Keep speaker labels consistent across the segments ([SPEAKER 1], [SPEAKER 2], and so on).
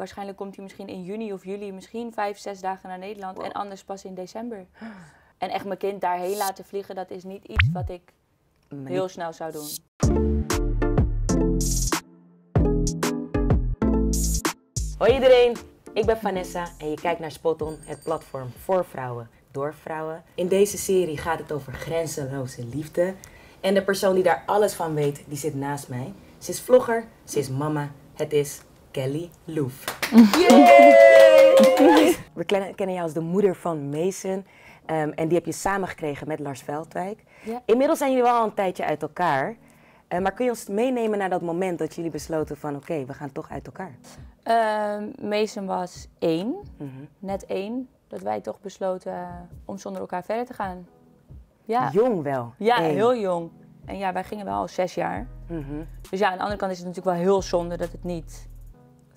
[SPEAKER 1] waarschijnlijk komt hij misschien in juni of juli, misschien vijf, zes dagen naar Nederland. En anders pas in december. En echt mijn kind daarheen laten vliegen, dat is niet iets wat ik heel snel zou doen.
[SPEAKER 2] Hoi iedereen, ik ben Vanessa en je kijkt naar Spot On, het platform voor vrouwen, door vrouwen. In deze serie gaat het over grenzeloze liefde. En de persoon die daar alles van weet, die zit naast mij. Ze is vlogger, ze is mama, het is Kelly Loef. We kennen, kennen jou als de moeder van Mason. ehm, en die heb je samen gekregen met Lars Veldwijk.
[SPEAKER 1] Ja.
[SPEAKER 2] Inmiddels zijn jullie wel al een tijdje uit elkaar. Eh, maar kun je ons meenemen naar dat moment dat jullie besloten van... oké, we gaan toch uit elkaar?
[SPEAKER 1] Ehm Mason was één,
[SPEAKER 2] Mhm.
[SPEAKER 1] net één, dat wij toch besloten eh, om zonder elkaar verder te gaan. Ja,
[SPEAKER 2] Jong wel.
[SPEAKER 1] ja heel jong. En ja, wij gingen wel al zes jaar.
[SPEAKER 2] Mhm,
[SPEAKER 1] Dus ja, aan de andere kant is het natuurlijk wel heel zonde dat het niet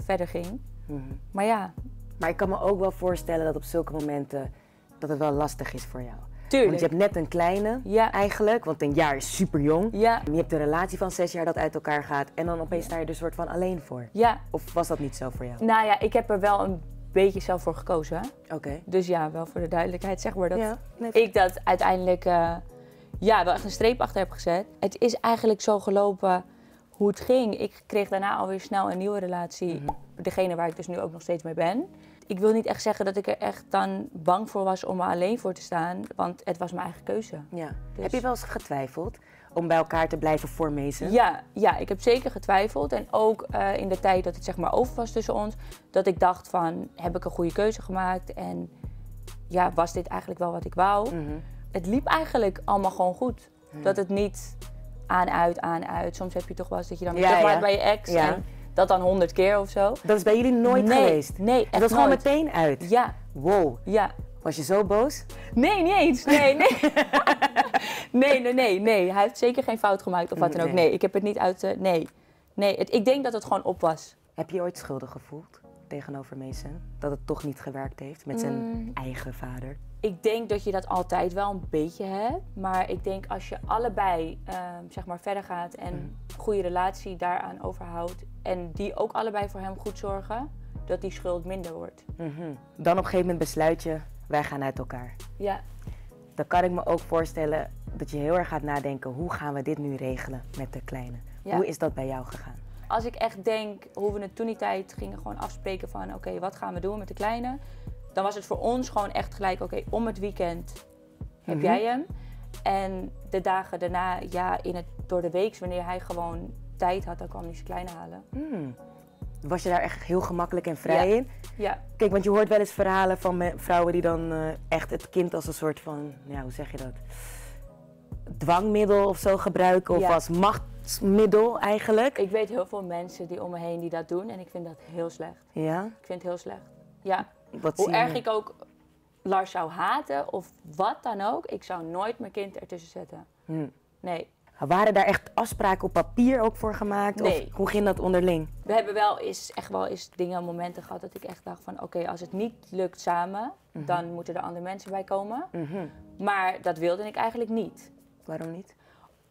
[SPEAKER 1] verder ging.
[SPEAKER 2] mhm.
[SPEAKER 1] Maar ja,
[SPEAKER 2] Maar ik kan me ook wel voorstellen dat op zulke momenten dat het wel lastig is voor jou.
[SPEAKER 1] tuurlijk.
[SPEAKER 2] Want je hebt net een kleine
[SPEAKER 1] Ja.
[SPEAKER 2] eigenlijk, want een jaar is super jong.
[SPEAKER 1] Ja,
[SPEAKER 2] Je hebt een relatie van zes jaar dat uit elkaar gaat en dan opeens sta je er een soort van alleen voor.
[SPEAKER 1] ja.
[SPEAKER 2] Of was dat niet zo voor jou?
[SPEAKER 1] Nou ja, ik heb er wel een beetje zelf voor gekozen. hè.
[SPEAKER 2] Oké.
[SPEAKER 1] Dus ja, wel voor de duidelijkheid zeg maar dat
[SPEAKER 2] Ja,
[SPEAKER 1] ik dat uiteindelijk eh, ja, wel echt een streep achter heb gezet. Het is eigenlijk zo gelopen hoe het ging. Ik kreeg daarna alweer snel een nieuwe relatie.
[SPEAKER 2] Mhm.
[SPEAKER 1] Degene waar ik dus nu ook nog steeds mee ben. Ik wil niet echt zeggen dat ik er echt dan bang voor was om er alleen voor te staan. Want het was mijn eigen keuze.
[SPEAKER 2] Ja.
[SPEAKER 1] Dus-
[SPEAKER 2] Heb je wel eens getwijfeld om bij elkaar te blijven voor Mason?
[SPEAKER 1] Ja, ja, ik heb zeker getwijfeld. En ook eh, in de tijd dat het zeg maar over was tussen ons. Dat ik dacht van, heb ik een goede keuze gemaakt? En ja, was dit eigenlijk wel wat ik wou?
[SPEAKER 2] Mhm.
[SPEAKER 1] Het liep eigenlijk allemaal gewoon goed. Dat het niet aan, uit, aan, uit. Soms heb je toch wel eens dat je dan weer
[SPEAKER 2] Ja,
[SPEAKER 1] terug
[SPEAKER 2] ja.
[SPEAKER 1] maakt bij je ex.
[SPEAKER 2] Ja.
[SPEAKER 1] En dat dan honderd keer of zo.
[SPEAKER 2] Dat is bij jullie nooit
[SPEAKER 1] nee,
[SPEAKER 2] geweest?
[SPEAKER 1] Nee, echt
[SPEAKER 2] was gewoon meteen uit?
[SPEAKER 1] Ja,
[SPEAKER 2] Wow.
[SPEAKER 1] ja.
[SPEAKER 2] Was je zo boos?
[SPEAKER 1] Nee, niet eens. Nee, nee. nee, nee, nee, nee. Hij heeft zeker geen fout gemaakt of wat dan ook.
[SPEAKER 2] Nee.
[SPEAKER 1] Nee, ik heb het niet uit... eh, nee. Nee, het, ik denk dat het gewoon op was.
[SPEAKER 2] Heb je je ooit schuldig gevoeld tegenover Mason? Dat het toch niet gewerkt heeft met zijn
[SPEAKER 1] Mm.
[SPEAKER 2] eigen vader?
[SPEAKER 1] Ik denk dat je dat altijd wel een beetje hebt. Maar ik denk als je allebei ehm, zeg maar verder gaat en een goede relatie daaraan overhoudt. En die ook allebei voor hem goed zorgen, dat die schuld minder wordt.
[SPEAKER 2] Mhm. Dan op een gegeven moment besluit je, wij gaan uit elkaar.
[SPEAKER 1] Ja,
[SPEAKER 2] Dan kan ik me ook voorstellen dat je heel erg gaat nadenken, hoe gaan we dit nu regelen met de kleine?
[SPEAKER 1] Ja.
[SPEAKER 2] Hoe is dat bij jou gegaan?
[SPEAKER 1] Als ik echt denk hoe we het toen die tijd gingen gewoon afspreken van oké, wat gaan we doen met de kleine? Dan was het voor ons gewoon echt gelijk, oké, om het weekend heb
[SPEAKER 2] Mhm.
[SPEAKER 1] jij hem. En de dagen daarna, ja, in het, door de week, wanneer hij gewoon tijd had, dan kwam hij zijn kleine halen.
[SPEAKER 2] Hmm. Was je daar echt heel gemakkelijk en vrij
[SPEAKER 1] Ja.
[SPEAKER 2] in?
[SPEAKER 1] Ja,
[SPEAKER 2] Kijk, want je hoort wel eens verhalen van vrouwen die dan eh, echt het kind als een soort van, ja, hoe zeg je dat? Dwangmiddel of zo gebruiken, of
[SPEAKER 1] Ja.
[SPEAKER 2] als machtsmiddel eigenlijk.
[SPEAKER 1] ik weet heel veel mensen die om me heen die dat doen en ik vind dat heel slecht.
[SPEAKER 2] Ja?
[SPEAKER 1] Ik vind het heel slecht. Ja,
[SPEAKER 2] Wat
[SPEAKER 1] hoe erg ik ook Lars zou haten of wat dan ook, ik zou nooit mijn kind ertussen zetten.
[SPEAKER 2] Hmm.
[SPEAKER 1] Nee.
[SPEAKER 2] Waren daar echt afspraken op papier ook voor gemaakt?
[SPEAKER 1] Nee.
[SPEAKER 2] Of hoe ging dat onderling?
[SPEAKER 1] We hebben wel eens echt wel eens dingen, momenten gehad dat ik echt dacht van oké, als het niet lukt samen, dan moeten er andere mensen bij komen.
[SPEAKER 2] Mhm.
[SPEAKER 1] Maar dat wilde ik eigenlijk niet.
[SPEAKER 2] Waarom niet?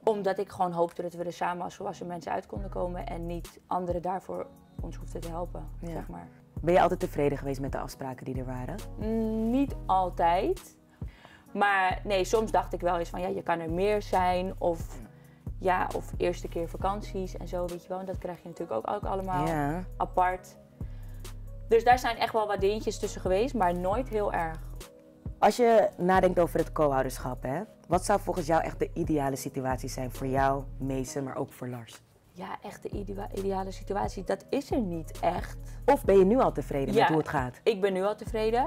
[SPEAKER 1] Omdat ik gewoon hoopte dat we er samen als volwassen mensen uit konden komen en niet anderen daarvoor ons hoefden te helpen,
[SPEAKER 2] Ja.
[SPEAKER 1] zeg maar.
[SPEAKER 2] Ben je altijd tevreden geweest met de afspraken die er waren?
[SPEAKER 1] Mm, niet altijd. Maar nee, soms dacht ik wel eens van ja, je kan er meer zijn of ja, of eerste keer vakanties en zo, weet je wel. En dat krijg je natuurlijk ook, ook allemaal
[SPEAKER 2] Ja.
[SPEAKER 1] apart. Dus daar zijn echt wel wat dingetjes tussen geweest, maar nooit heel erg.
[SPEAKER 2] Als je nadenkt over het co-ouderschap, hè, wat zou volgens jou echt de ideale situatie zijn voor jou, Mason, maar ook voor Lars?
[SPEAKER 1] Ja, echt de idea- ideale situatie, dat is er niet echt.
[SPEAKER 2] Of ben je nu al tevreden
[SPEAKER 1] Ja.
[SPEAKER 2] met hoe het gaat?
[SPEAKER 1] Ik ben nu al tevreden.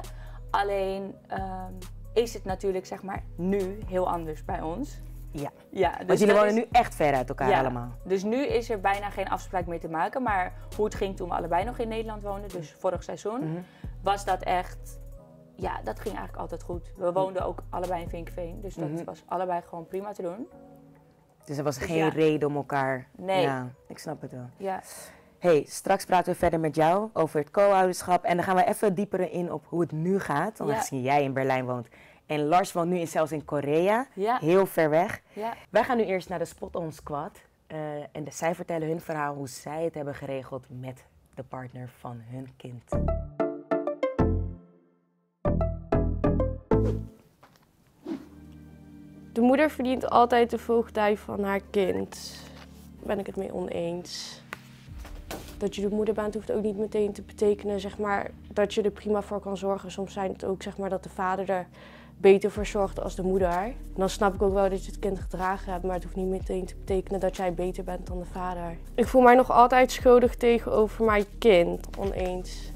[SPEAKER 1] Alleen ehm, is het natuurlijk zeg maar nu heel anders bij ons.
[SPEAKER 2] Ja.
[SPEAKER 1] Ja,
[SPEAKER 2] Want
[SPEAKER 1] dus
[SPEAKER 2] jullie
[SPEAKER 1] dat
[SPEAKER 2] wonen
[SPEAKER 1] is-
[SPEAKER 2] nu echt ver uit elkaar
[SPEAKER 1] ja,
[SPEAKER 2] allemaal.
[SPEAKER 1] Dus nu is er bijna geen afspraak meer te maken. Maar hoe het ging toen we allebei nog in Nederland woonden, dus vorig seizoen,
[SPEAKER 2] Mhm.
[SPEAKER 1] was dat echt. Ja, dat ging eigenlijk altijd goed. We woonden ook allebei in Vinkveen, dus dat
[SPEAKER 2] Mhm.
[SPEAKER 1] was allebei gewoon prima te doen.
[SPEAKER 2] Dus er was
[SPEAKER 1] Dus
[SPEAKER 2] geen
[SPEAKER 1] ja.
[SPEAKER 2] reden om elkaar...
[SPEAKER 1] Nee.
[SPEAKER 2] Ja, ik snap het wel.
[SPEAKER 1] Ja,
[SPEAKER 2] hey, straks praten we verder met jou over het co-ouderschap. En dan gaan we even dieper in op hoe het nu gaat.
[SPEAKER 1] Ja.
[SPEAKER 2] Aangezien jij in Berlijn woont. En Lars woont nu in- zelfs in Korea.
[SPEAKER 1] ja,
[SPEAKER 2] Heel ver weg.
[SPEAKER 1] ja.
[SPEAKER 2] Wij gaan nu eerst naar de Spot On Squad. eh, en de- zij vertellen hun verhaal hoe zij het hebben geregeld met de partner van hun kind.
[SPEAKER 3] Moeder verdient altijd de voogdij van haar kind. Ben ik het mee oneens. Dat je de moeder bent hoeft ook niet meteen te betekenen zeg maar, dat je er prima voor kan zorgen. Soms zijn het ook zeg maar, dat de vader er beter voor zorgt als de moeder. Dan snap ik ook wel dat je het kind gedragen hebt, maar het hoeft niet meteen te betekenen dat jij beter bent dan de vader. Ik voel mij nog altijd schuldig tegenover mijn kind, oneens.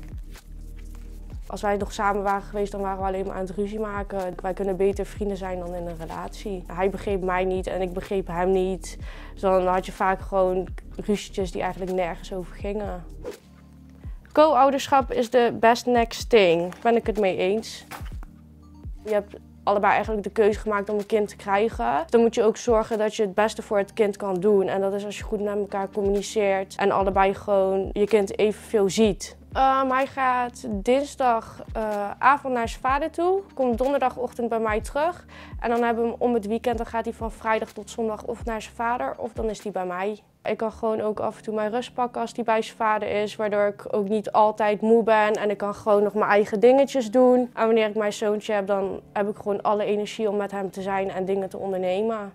[SPEAKER 3] Als wij nog samen waren geweest, dan waren we alleen maar aan het ruzie maken. Wij kunnen beter vrienden zijn dan in een relatie. Hij begreep mij niet en ik begreep hem niet. Dus dan had je vaak gewoon ruzietjes die eigenlijk nergens over gingen. Co-ouderschap is de best next thing. Ben ik het mee eens. Je hebt allebei eigenlijk de keuze gemaakt om een kind te krijgen. Dan moet je ook zorgen dat je het beste voor het kind kan doen. En dat is als je goed met elkaar communiceert en allebei gewoon je kind evenveel ziet. Um, hij gaat dinsdagavond uh, naar zijn vader toe. Komt donderdagochtend bij mij terug. En dan hebben we hem om het weekend. Dan gaat hij van vrijdag tot zondag of naar zijn vader of dan is hij bij mij. Ik kan gewoon ook af en toe mijn rust pakken als hij bij zijn vader is. Waardoor ik ook niet altijd moe ben. En ik kan gewoon nog mijn eigen dingetjes doen. En wanneer ik mijn zoontje heb, dan heb ik gewoon alle energie om met hem te zijn en dingen te ondernemen.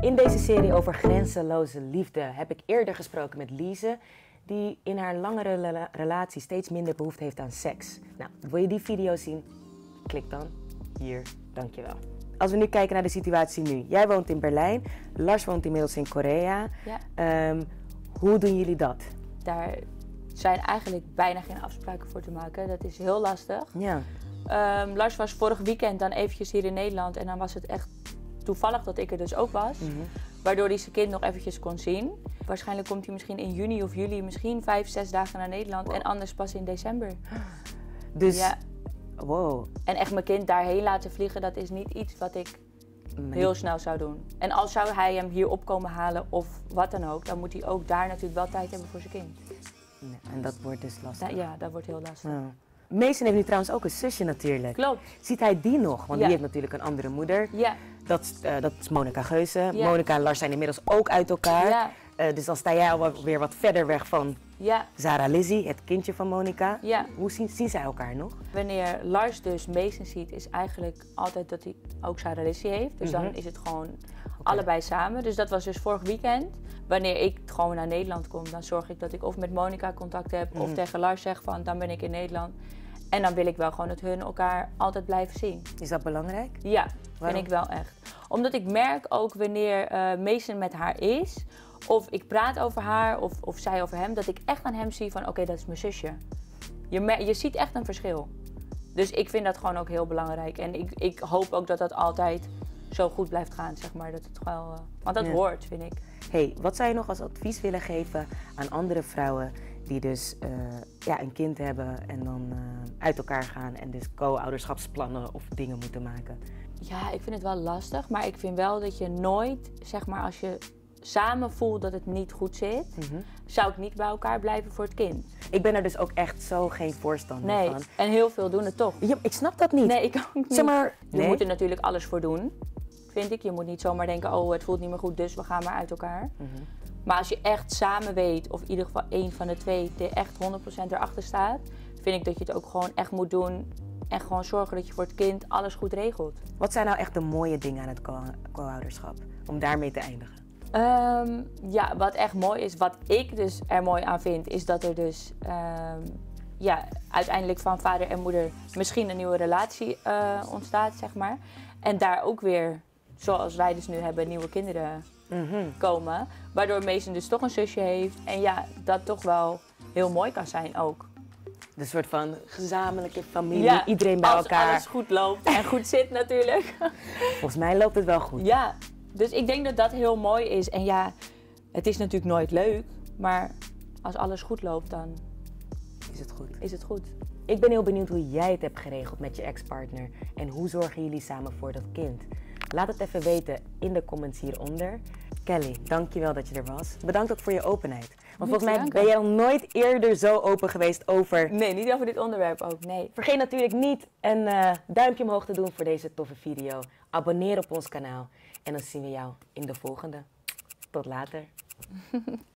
[SPEAKER 2] In deze serie over grenzeloze liefde heb ik eerder gesproken met Lise die in haar langere relatie steeds minder behoefte heeft aan seks. Nou, wil je die video zien? Klik dan hier. Dankjewel. Als we nu kijken naar de situatie nu. Jij woont in Berlijn, Lars woont inmiddels in Korea.
[SPEAKER 1] Ja.
[SPEAKER 2] Ehm, hoe doen jullie dat?
[SPEAKER 1] Daar zijn eigenlijk bijna geen afspraken voor te maken. Dat is heel lastig.
[SPEAKER 2] Ja.
[SPEAKER 1] Um, Lars was vorig weekend dan eventjes hier in Nederland en dan was het echt toevallig dat ik er dus ook was.
[SPEAKER 2] Mhm.
[SPEAKER 1] Waardoor hij zijn kind nog eventjes kon zien. Waarschijnlijk komt hij misschien in juni of juli, misschien vijf, zes dagen naar Nederland. En anders pas in december.
[SPEAKER 2] Dus,
[SPEAKER 1] Ja.
[SPEAKER 2] Wow.
[SPEAKER 1] En echt mijn kind daarheen laten vliegen, dat is niet iets wat ik heel snel zou doen. En als zou hij hem hier op komen halen of wat dan ook, dan moet hij ook daar natuurlijk wel tijd hebben voor zijn kind.
[SPEAKER 2] Nee, En dat wordt dus lastig.
[SPEAKER 1] Da- ja, dat wordt heel lastig.
[SPEAKER 2] Ja. Mason heeft nu trouwens ook een zusje natuurlijk.
[SPEAKER 1] Klopt.
[SPEAKER 2] Ziet hij die nog? Want
[SPEAKER 1] Ja.
[SPEAKER 2] die heeft natuurlijk een andere moeder.
[SPEAKER 1] Ja,
[SPEAKER 2] Dat, is, eh, dat is Monica Geuze.
[SPEAKER 1] Ja.
[SPEAKER 2] Monica en Lars zijn inmiddels ook uit elkaar.
[SPEAKER 1] ja,
[SPEAKER 2] Eh, dus dan sta jij alweer wat verder weg van
[SPEAKER 1] ja,
[SPEAKER 2] Zara Lizzie, het kindje van Monica.
[SPEAKER 1] ja.
[SPEAKER 2] Hoe zien, zien zij elkaar nog?
[SPEAKER 1] Wanneer Lars dus Mason ziet, is eigenlijk altijd dat hij ook Sarah Lizzie heeft. Dus
[SPEAKER 2] Mhm.
[SPEAKER 1] dan is het gewoon allebei samen. Dus dat was dus vorig weekend. Wanneer ik gewoon naar Nederland kom, dan zorg ik dat ik of met Monica contact heb of
[SPEAKER 2] Mhm.
[SPEAKER 1] tegen Lars zeg van dan ben ik in Nederland. En dan wil ik wel gewoon dat hun elkaar altijd blijven zien.
[SPEAKER 2] Is dat belangrijk?
[SPEAKER 1] Ja,
[SPEAKER 2] Waarom?
[SPEAKER 1] vind ik wel echt. Omdat ik merk ook wanneer eh Mason met haar is, of ik praat over haar of, of zij over hem, dat ik echt aan hem zie van oké, dat is mijn zusje. Je, je ziet echt een verschil. Dus ik vind dat gewoon ook heel belangrijk. En ik, ik hoop ook dat dat altijd zo goed blijft gaan, zeg maar. Dat het wel, eh, want dat
[SPEAKER 2] Ja.
[SPEAKER 1] hoort, vind ik.
[SPEAKER 2] hey, wat zou je nog als advies willen geven aan andere vrouwen die dus eh, ja, een kind hebben en dan eh, uit elkaar gaan en dus co-ouderschapsplannen of dingen moeten maken?
[SPEAKER 1] Ja, ik vind het wel lastig, maar ik vind wel dat je nooit, zeg maar, als je samen voelt dat het niet goed zit,
[SPEAKER 2] Mhm.
[SPEAKER 1] zou ik niet bij elkaar blijven voor het kind.
[SPEAKER 2] Ik ben er dus ook echt zo geen voorstander
[SPEAKER 1] Nee,
[SPEAKER 2] van.
[SPEAKER 1] en heel veel doen het toch.
[SPEAKER 2] Ja, ik snap dat niet.
[SPEAKER 1] Nee, ik ook niet.
[SPEAKER 2] Zeg maar,
[SPEAKER 1] Je moet er natuurlijk alles voor doen, vind ik. Je moet niet zomaar denken, oh, het voelt niet meer goed, dus we gaan maar uit elkaar.
[SPEAKER 2] Mhm.
[SPEAKER 1] Maar als je echt samen weet, of in ieder geval één van de twee er echt 100% erachter staat, vind ik dat je het ook gewoon echt moet doen. En gewoon zorgen dat je voor het kind alles goed regelt.
[SPEAKER 2] Wat zijn nou echt de mooie dingen aan het co- co-ouderschap? Om daarmee te eindigen.
[SPEAKER 1] Ehm, ja, wat echt mooi is, wat ik dus er mooi aan vind, is dat er dus ehm, ja, uiteindelijk van vader en moeder misschien een nieuwe relatie eh, ontstaat, zeg maar. En daar ook weer, zoals wij dus nu hebben, nieuwe kinderen
[SPEAKER 2] Mhm.
[SPEAKER 1] komen. Waardoor Mason dus toch een zusje heeft. En ja, dat toch wel heel mooi kan zijn ook.
[SPEAKER 2] De soort van gezamenlijke familie, iedereen bij
[SPEAKER 1] als
[SPEAKER 2] elkaar.
[SPEAKER 1] alles goed loopt en goed zit natuurlijk.
[SPEAKER 2] Volgens mij loopt het wel goed.
[SPEAKER 1] Ja, dus ik denk dat dat heel mooi is. En ja, het is natuurlijk nooit leuk. Maar als alles goed loopt, dan
[SPEAKER 2] Is het goed?
[SPEAKER 1] is het goed.
[SPEAKER 2] Ik ben heel benieuwd hoe jij het hebt geregeld met je ex-partner. En hoe zorgen jullie samen voor dat kind? Laat het even weten in de comments hieronder. Kelly, dankjewel dat je er was. Bedankt ook voor je openheid. Want volgens mij ben jij nog nooit eerder zo open geweest over...
[SPEAKER 1] Nee, niet over dit onderwerp ook. Nee.
[SPEAKER 2] Vergeet natuurlijk niet een eh, duimpje omhoog te doen voor deze toffe video. Abonneer op ons kanaal. En dan zien we jou in de volgende. Tot later.